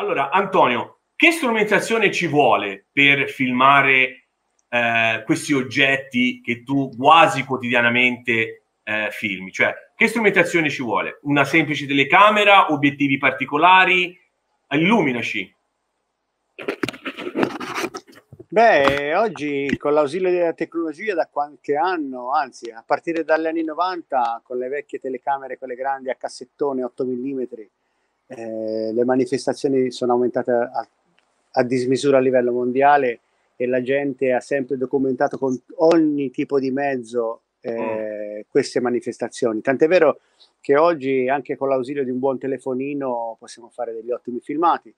Allora, Antonio, che strumentazione ci vuole per filmare eh, questi oggetti che tu quasi quotidianamente eh, filmi? Cioè, che strumentazione ci vuole? Una semplice telecamera, obiettivi particolari? Illuminaci. Beh, oggi con l'ausilio della tecnologia da qualche anno, anzi a partire dagli anni 90, con le vecchie telecamere, quelle grandi a cassettone 8 mm, eh, le manifestazioni sono aumentate a, a dismisura a livello mondiale e la gente ha sempre documentato con ogni tipo di mezzo eh, mm. queste manifestazioni. Tant'è vero che oggi anche con l'ausilio di un buon telefonino possiamo fare degli ottimi filmati.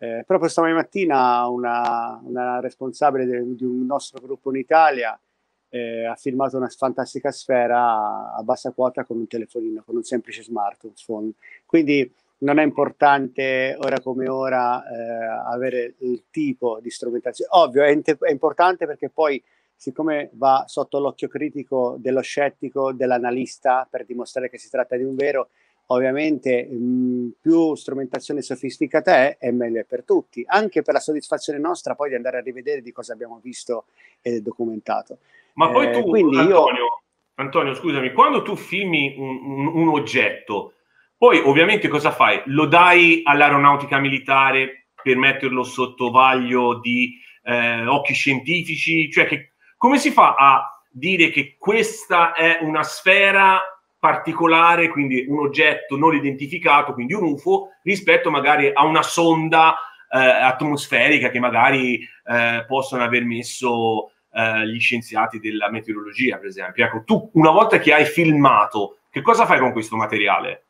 Eh, proprio stamattina una, una responsabile de, di un nostro gruppo in Italia eh, ha filmato una fantastica sfera a bassa quota con un telefonino, con un semplice smartphone. Quindi non è importante ora come ora eh, avere il tipo di strumentazione. Ovvio, è, è, importante perché poi, siccome va sotto l'occhio critico dello scettico, dell'analista, per dimostrare che si tratta di un vero, ovviamente mh, più strumentazione sofisticata è, è meglio per tutti, anche per la soddisfazione nostra poi di andare a rivedere di cosa abbiamo visto e documentato. Ma poi tu, eh, Antonio, io... Antonio, scusami, quando tu filmi un, un, un oggetto, poi ovviamente cosa fai? Lo dai all'aeronautica militare per metterlo sotto vaglio di eh, occhi scientifici? Cioè, che, come si fa a dire che questa è una sfera particolare, quindi un oggetto non identificato, quindi un UFO, rispetto magari a una sonda eh, atmosferica che magari eh, possono aver messo eh, gli scienziati della meteorologia, per esempio. Ecco, tu una volta che hai filmato, che cosa fai con questo materiale?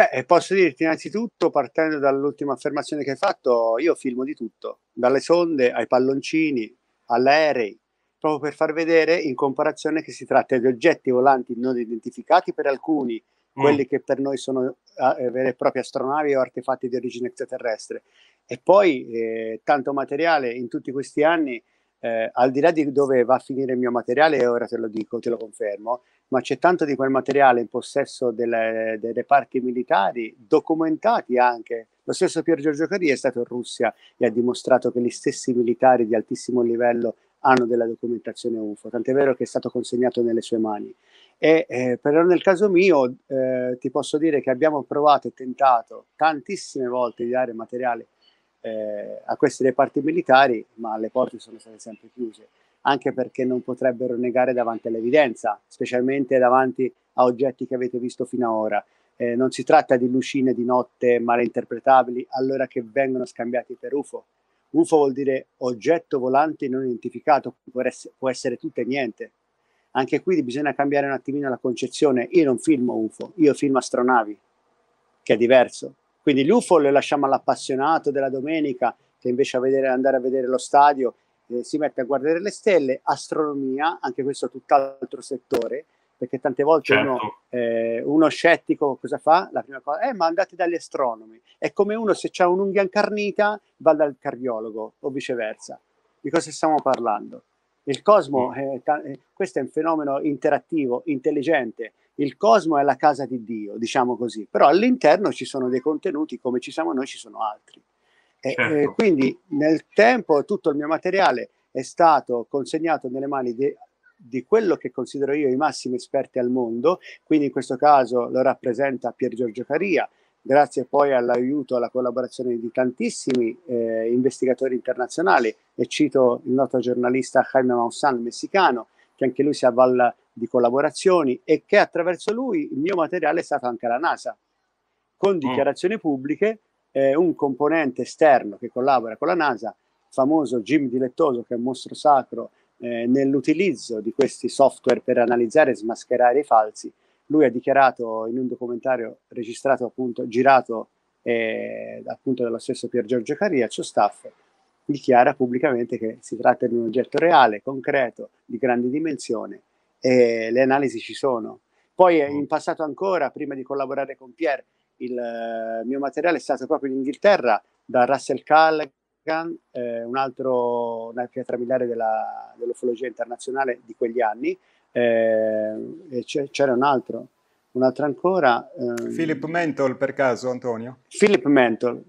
Beh, posso dirti innanzitutto, partendo dall'ultima affermazione che hai fatto, io filmo di tutto, dalle sonde ai palloncini, all'aerei, proprio per far vedere in comparazione che si tratta di oggetti volanti non identificati per alcuni, mm. quelli che per noi sono eh, vere e proprie astronavi o artefatti di origine extraterrestre, e poi eh, tanto materiale in tutti questi anni eh, al di là di dove va a finire il mio materiale, e ora te lo dico, te lo confermo, ma c'è tanto di quel materiale in possesso delle, dei reparti militari, documentati anche. Lo stesso Pier Giorgio Caria è stato in Russia e ha dimostrato che gli stessi militari di altissimo livello hanno della documentazione UFO, tant'è vero che è stato consegnato nelle sue mani. E, eh, però nel caso mio eh, ti posso dire che abbiamo provato e tentato tantissime volte di dare materiale eh, a questi reparti militari, ma le porte sono state sempre chiuse, anche perché non potrebbero negare davanti all'evidenza, specialmente davanti a oggetti che avete visto fino ad ora. Eh, non si tratta di lucine di notte malinterpretabili allora che vengono scambiati per UFO. UFO vuol dire oggetto volante non identificato, può essere, può essere tutto e niente. Anche qui bisogna cambiare un attimino la concezione. Io non filmo UFO, io filmo astronavi, che è diverso. Quindi l'UFO lo lasciamo all'appassionato della domenica che invece a vedere, andare a vedere lo stadio eh, si mette a guardare le stelle, astronomia, anche questo è tutt'altro settore, perché tante volte certo. uno, eh, uno, scettico cosa fa? La prima cosa, eh, ma andate dagli astronomi. È come uno se ha un'unghia incarnita va dal cardiologo o viceversa. Di cosa stiamo parlando? Il cosmo, è, eh, questo è un fenomeno interattivo, intelligente, il cosmo è la casa di Dio, diciamo così, però all'interno ci sono dei contenuti, come ci siamo noi ci sono altri. Certo. E, e quindi nel tempo tutto il mio materiale è stato consegnato nelle mani di, di quello che considero io i massimi esperti al mondo, quindi in questo caso lo rappresenta Pier Giorgio Caria, grazie poi all'aiuto, alla collaborazione di tantissimi eh, investigatori internazionali, e cito il noto giornalista Jaime Maussan, messicano, che anche lui si avvalla di collaborazioni e che attraverso lui il mio materiale è stato anche alla NASA, con mm. dichiarazioni pubbliche, eh, un componente esterno che collabora con la NASA, famoso Jim Dilettoso, che è un mostro sacro eh, nell'utilizzo di questi software per analizzare e smascherare i falsi, lui ha dichiarato in un documentario registrato appunto, girato eh, appunto dallo stesso Pier Giorgio Caria, il suo staff, dichiara pubblicamente che si tratta di un oggetto reale, concreto, di grande dimensione e le analisi ci sono. Poi mm. in passato ancora, prima di collaborare con Pierre, il uh, mio materiale è stato proprio in Inghilterra da Russell Callaghan, eh, un altro, una pietra miliare della, dell'ufologia internazionale di quegli anni, eh, c'era un altro, un'altra ancora. Ehm... Philip Mental per caso, Antonio? Philip Mental.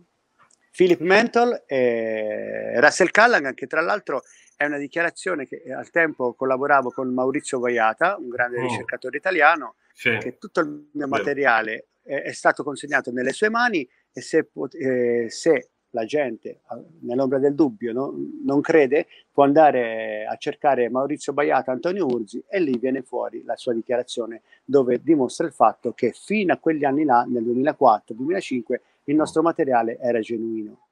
Philip Mental e Russell Callaghan, che tra l'altro è una dichiarazione che al tempo collaboravo con Maurizio Vaiata, un grande oh. ricercatore italiano, sì. che tutto il mio materiale è, è, stato consegnato nelle sue mani e se, eh, se la gente nell'ombra del dubbio no? non crede, può andare a cercare Maurizio Baiata, Antonio Urzi e lì viene fuori la sua dichiarazione dove dimostra il fatto che fino a quegli anni là, nel 2004-2005, il nostro materiale era genuino.